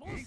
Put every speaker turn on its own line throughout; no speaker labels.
モン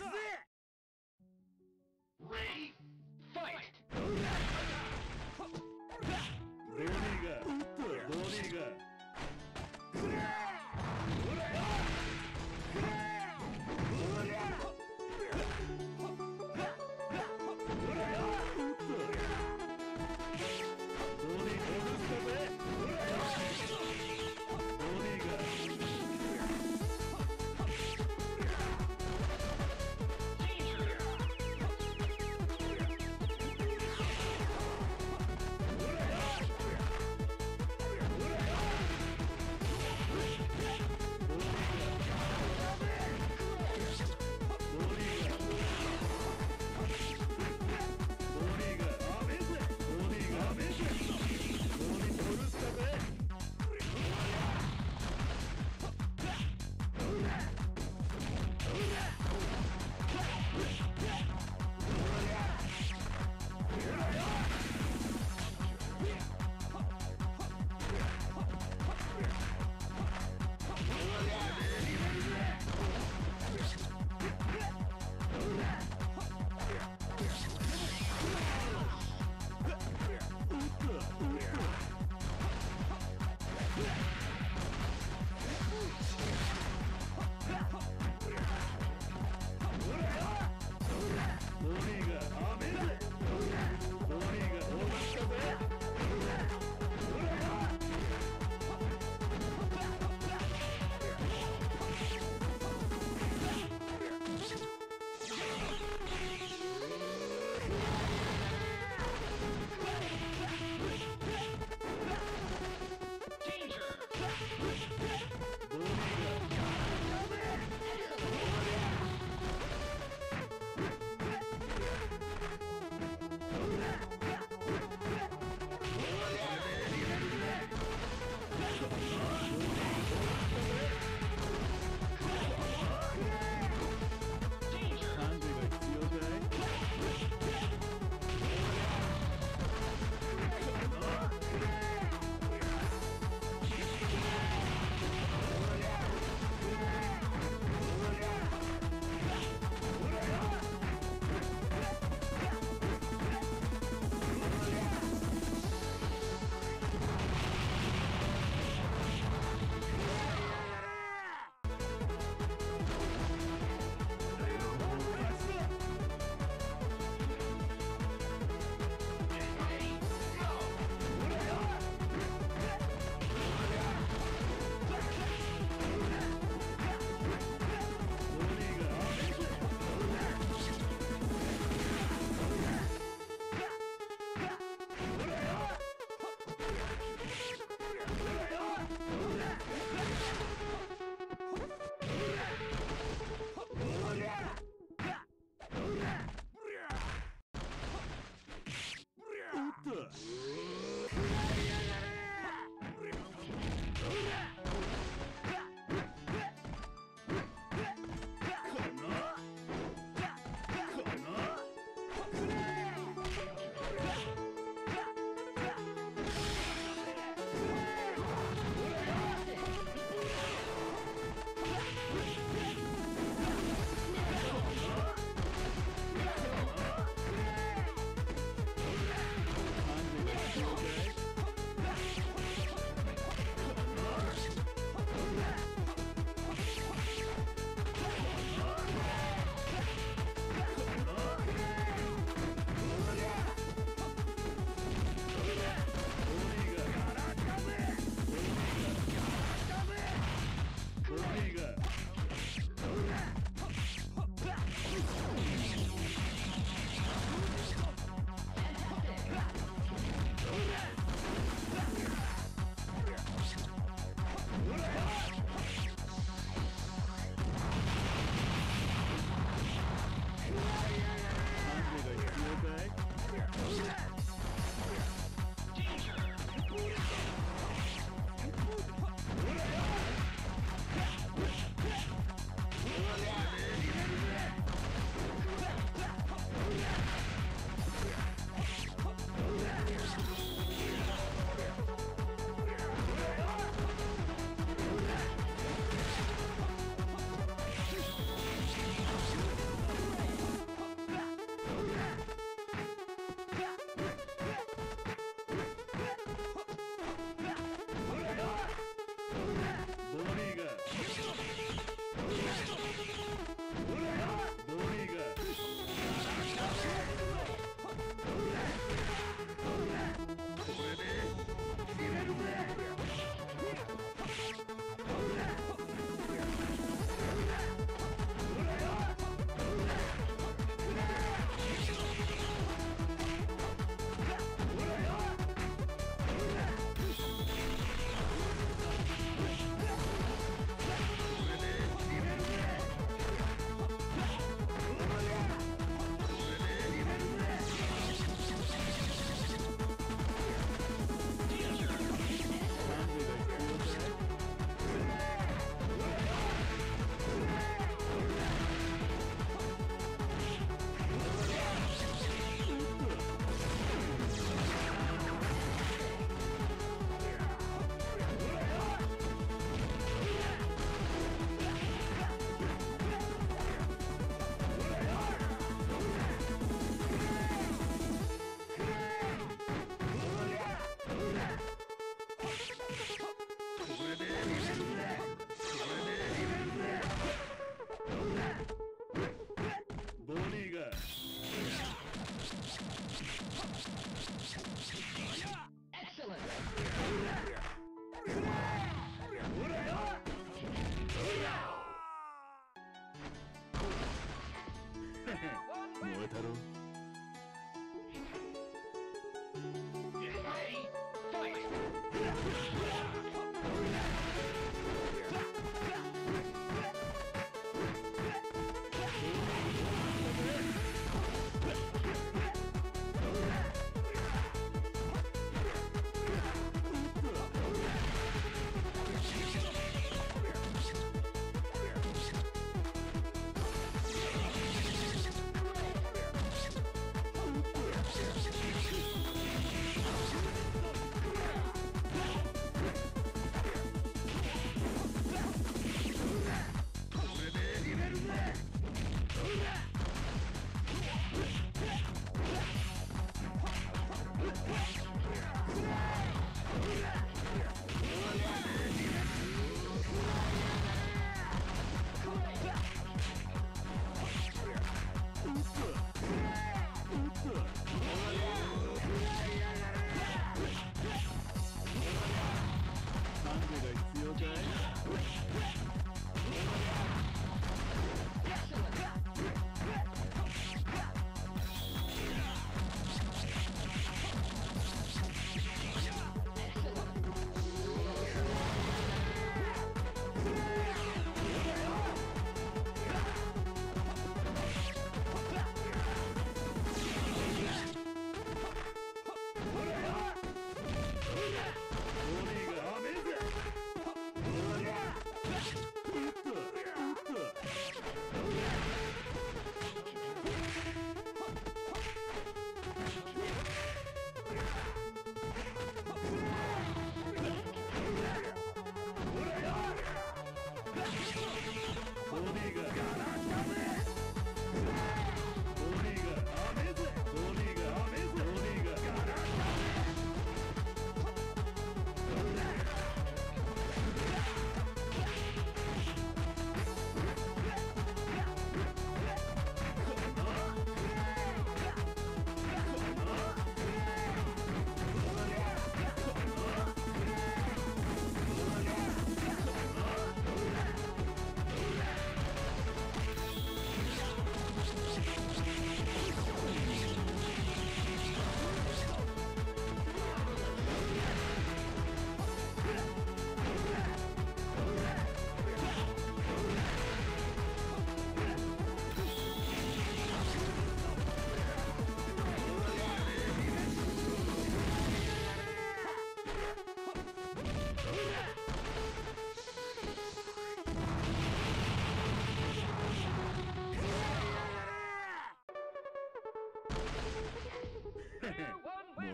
Yeah!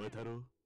太う